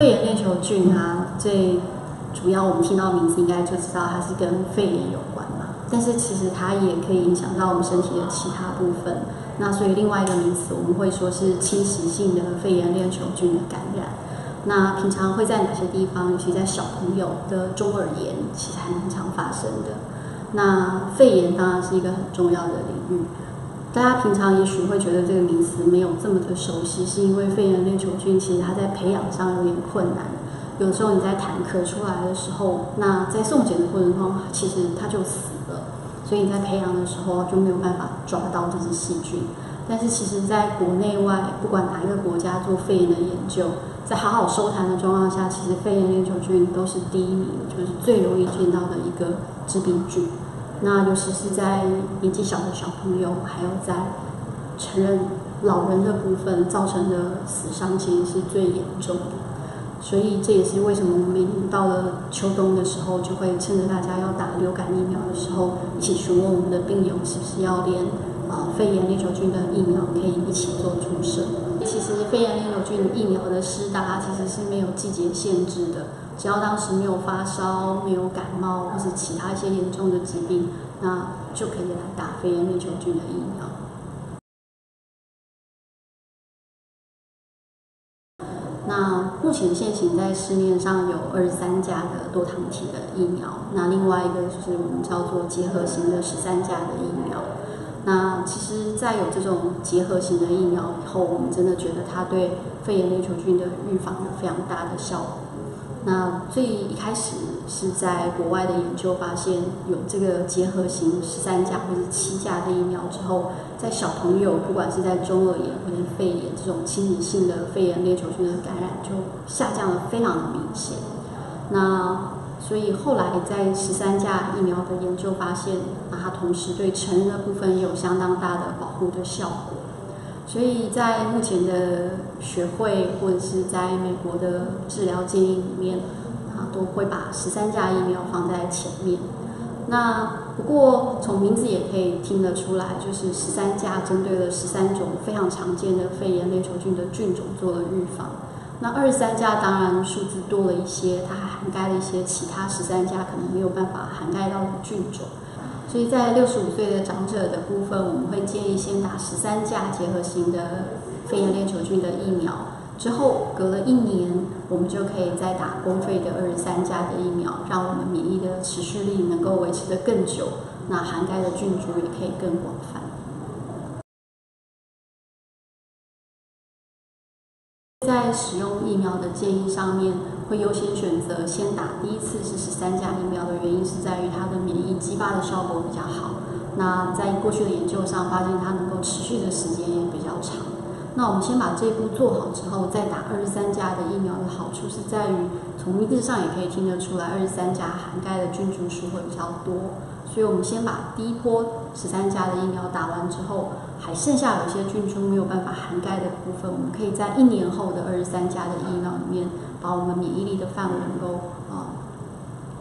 肺炎链球菌啊，最主要我们听到名字应该就知道它是跟肺炎有关嘛。但是其实它也可以影响到我们身体的其他部分。那所以另外一个名词我们会说是侵袭性的肺炎链球菌的感染。那平常会在哪些地方，尤其在小朋友的中耳炎，其实还蛮常发生的。那肺炎当然是一个很重要的领域。大家平常也许会觉得这个名词没有这么的熟悉，是因为肺炎链球菌其实它在培养上有点困难。有时候你在痰咳出来的时候，那在送检的过程中，其实它就死了，所以你在培养的时候就没有办法抓到这只细菌。但是其实在国内外，不管哪一个国家做肺炎的研究，在好好收痰的状况下，其实肺炎链球菌都是第一名，就是最容易见到的一个致病菌。那尤其是在年纪小的小朋友，还有在成人、老人的部分，造成的死伤其实是最严重的。所以这也是为什么我们每年到了秋冬的时候，就会趁着大家要打流感疫苗的时候，一起询问我们的病友是不是要连啊肺炎链球菌的疫苗可以一起做注射。其实肺炎链球菌疫苗的施打其实是没有季节限制的，只要当时没有发烧、没有感冒或是其他一些严重的疾病，那就可以来打肺炎链球菌的疫苗。那目前现行在市面上有二十三价的多糖体的疫苗，那另外一个就是我们叫做结合型的十三价的疫苗。那其实，在有这种结合型的疫苗以后，我们真的觉得它对肺炎链球菌的预防有非常大的效果。那最一开始是在国外的研究发现，有这个结合型十三价或者七价的疫苗之后，在小朋友不管是在中耳炎或者肺炎这种侵袭性的肺炎链球菌的感染就下降了非常的明显。那所以后来在十三价疫苗的研究发现，那它同时对成人的部分有相当大的保护的效果。所以在目前的学会或者是在美国的治疗建议里面，都会把十三价疫苗放在前面。那不过从名字也可以听得出来，就是十三价针对了十三种非常常见的肺炎链球菌的菌种做了预防。那二十三价当然数字多了一些，它还涵盖了一些其他十三价可能没有办法涵盖到的菌种。所以在六十五岁的长者的部分，我们会建议先打十三价结合型的肺炎链球菌的疫苗，之后隔了一年，我们就可以再打公费的二十三价的疫苗，让我们免疫的持续力能够维持的更久，那涵盖的菌株也可以更广泛。在使用疫苗的建议上面，会优先选择先打第一次是十三价疫苗的原因是在于它的免疫激发的效果比较好。那在过去的研究上发现，它能够持续的时间也比较长。那我们先把这一步做好之后，再打二十三价的疫苗的好处是在于，从名字上也可以听得出来，二十三价涵盖的菌株数会比较多。所以我们先把第一波十三价的疫苗打完之后，还剩下有些菌株没有办法涵盖的部分，我们可以在一年后的二十三价的疫苗里面，把我们免疫力的范围能够啊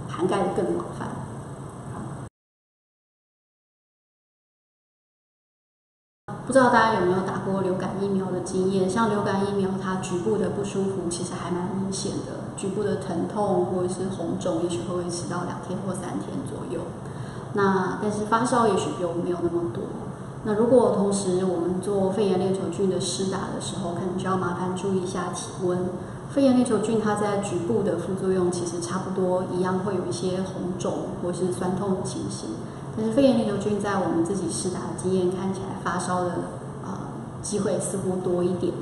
涵盖的更广泛。不知道大家有没有打过流感疫苗的经验？像流感疫苗，它局部的不舒服其实还蛮明显的，局部的疼痛或者是红肿，也许会维持到两天或三天左右。那但是发烧也许就没有那么多。那如果同时我们做肺炎链球菌的施打的时候，可能就要麻烦注意一下体温。肺炎链球菌它在局部的副作用其实差不多一样，会有一些红肿或是酸痛的情形。但是肺炎链球菌在我们自己施打的经验看起来，发烧的啊机会似乎多一点。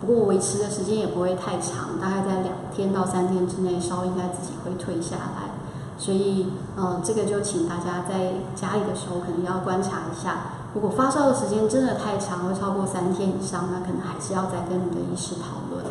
不过维持的时间也不会太长，大概在两天到三天之内，烧应该自己会退下来。所以，呃，这个就请大家在家里的时候可能要观察一下。如果发烧的时间真的太长，会超过三天以上，那可能还是要再跟你的医师讨论。